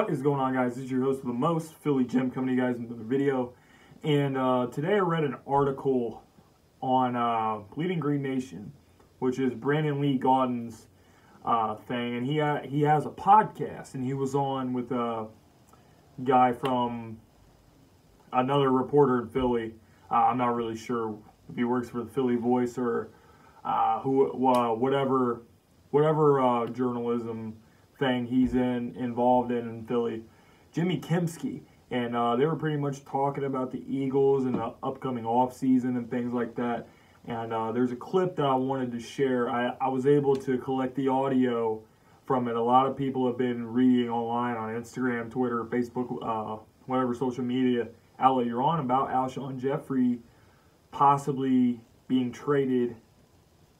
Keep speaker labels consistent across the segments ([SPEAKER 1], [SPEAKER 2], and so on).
[SPEAKER 1] What is going on, guys? This is your host with the most, Philly Jim, coming to you guys with another video. And uh, today I read an article on uh, Bleeding Green Nation, which is Brandon Lee Gowton's uh, thing, and he ha- he has a podcast, and he was on with a guy from another reporter in Philly. Uh, I'm not really sure if he works for the Philly Voice or uh, who, uh, whatever, whatever uh, journalism thing he's in involved in in Philly. Jimmy Kempski, and uh, they were pretty much talking about the Eagles and the upcoming off season and things like that. And uh, there's a clip that I wanted to share. I, I was able to collect the audio from it. A lot of people have been reading online on Instagram, Twitter, Facebook, uh, whatever social media outlet you're on about Alshon Jeffery possibly being traded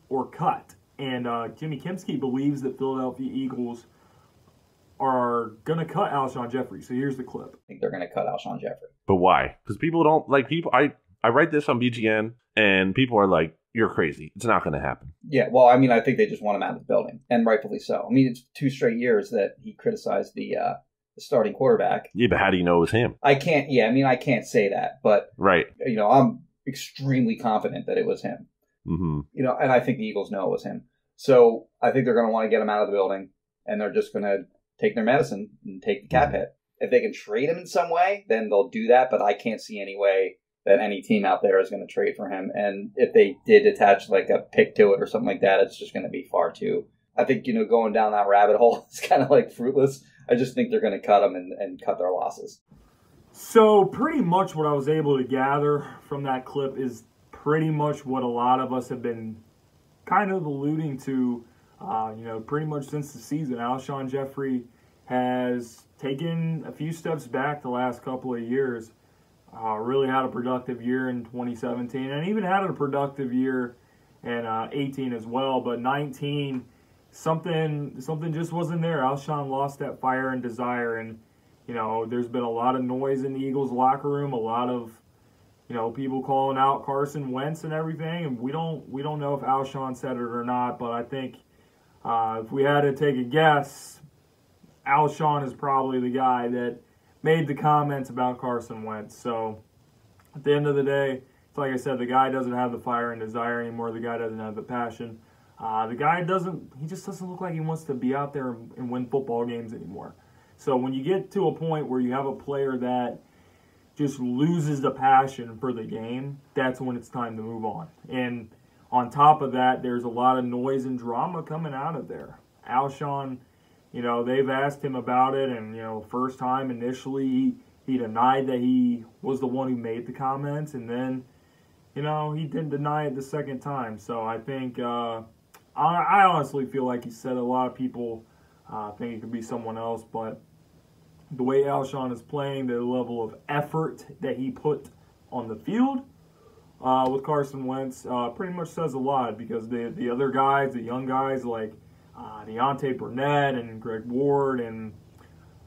[SPEAKER 1] or cut. And uh, Jimmy Kempski believes that Philadelphia Eagles are going to cut Alshon Jeffery. So here's the clip.
[SPEAKER 2] I think they're going to cut Alshon Jeffery.
[SPEAKER 3] But why? Because people don't like people. I I write this on BGN, and people are like, "You're crazy. It's not going to happen."
[SPEAKER 2] Yeah, well, I mean, I think they just want him out of the building, and rightfully so. I mean, it's two straight years that he criticized the uh, the starting quarterback.
[SPEAKER 3] Yeah, but how do you know it was him?
[SPEAKER 2] I can't. Yeah, I mean, I can't say that, but
[SPEAKER 3] Right.
[SPEAKER 2] you know, I'm extremely confident that it was him.
[SPEAKER 3] hmm
[SPEAKER 2] You know, and I think the Eagles know it was him. So I think they're going to want to get him out of the building, and they're just going to take their medicine and take the cap hit. If they can trade him in some way, then they'll do that. But I can't see any way that any team out there is going to trade for him. And if they did attach like a pick to it or something like that, it's just going to be far too. I think you know going down that rabbit hole is kind of like fruitless. I just think they're going to cut him and, and cut their losses.
[SPEAKER 1] So pretty much what I was able to gather from that clip is pretty much what a lot of us have been kind of alluding to, uh, you know, pretty much since the season. Alshon Jeffery has taken a few steps back the last couple of years. Uh, really had a productive year in 2017 and even had a productive year in uh, 18 as well. But 19, something something just wasn't there. Alshon lost that fire and desire and you know, there's been a lot of noise in the Eagles locker room, a lot of, you know, people calling out Carson Wentz and everything, and we don't we don't know if Alshon said it or not, but I think uh, if we had to take a guess, Alshon is probably the guy that made the comments about Carson Wentz. So at the end of the day, it's like I said, the guy doesn't have the fire and desire anymore. The guy doesn't have the passion. Uh, the guy doesn't. He just doesn't look like he wants to be out there and, and win football games anymore. So when you get to a point where you have a player that just loses the passion for the game, that's when it's time to move on. And on top of that, there's a lot of noise and drama coming out of there. Alshon, you know, they've asked him about it, and you know, first time initially he, he denied that he was the one who made the comments, and then, you know, he didn't deny it the second time. So I think uh, I, I honestly feel like he said a lot of people uh, think it could be someone else, but the way Alshon is playing, the level of effort that he put on the field uh, with Carson Wentz uh, pretty much says a lot because the the other guys, the young guys like uh, Deontay Burnett and Greg Ward and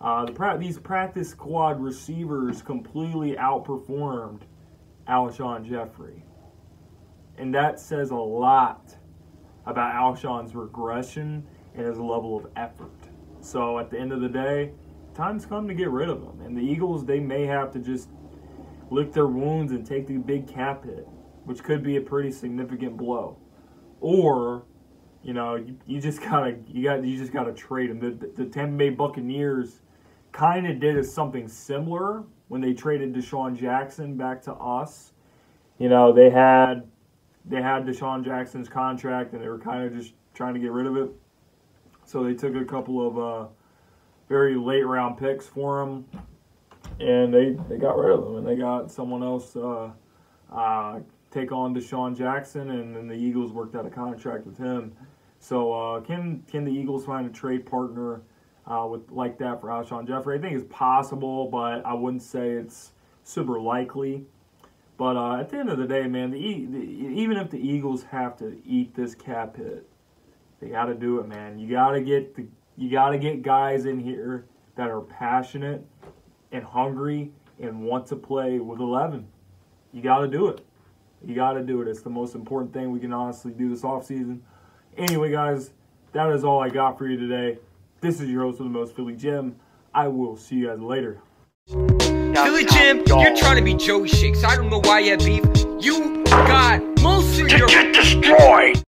[SPEAKER 1] uh, the pra- these practice squad receivers completely outperformed Alshon Jeffery, and that says a lot about Alshon's regression and his level of effort. So at the end of the day, time's come to get rid of him. And the Eagles, they may have to just lick their wounds and take the big cap hit, which could be a pretty significant blow. Or, you know, you, you just gotta you got you just gotta trade him. The, the, Tampa Bay Buccaneers kind of did something similar when they traded DeSean Jackson back to us. You know, they had they had DeSean Jackson's contract and they were kind of just trying to get rid of it. So they took a couple of uh, very late round picks for him, and they, they got rid of him, and they got someone else uh, uh, take on DeSean Jackson, and then the Eagles worked out a contract with him. So uh, can can the Eagles find a trade partner uh, with like that for Alshon Jeffery? I think it's possible, but I wouldn't say it's super likely. But uh, at the end of the day, man, the, the even if the Eagles have to eat this cap hit, they got to do it, man. You got to get the you got to get guys in here that are passionate and hungry and want to play with 11. You got to do it. You got to do it. It's the most important thing we can honestly do this off season. Anyway, guys, that is all I got for you today. This is your host of the most Philly Jim. I will see you guys later.
[SPEAKER 4] Philly Jim, you're trying to be Joey Shakes. I don't know why you have beef. You got most of your.
[SPEAKER 5] Get destroyed!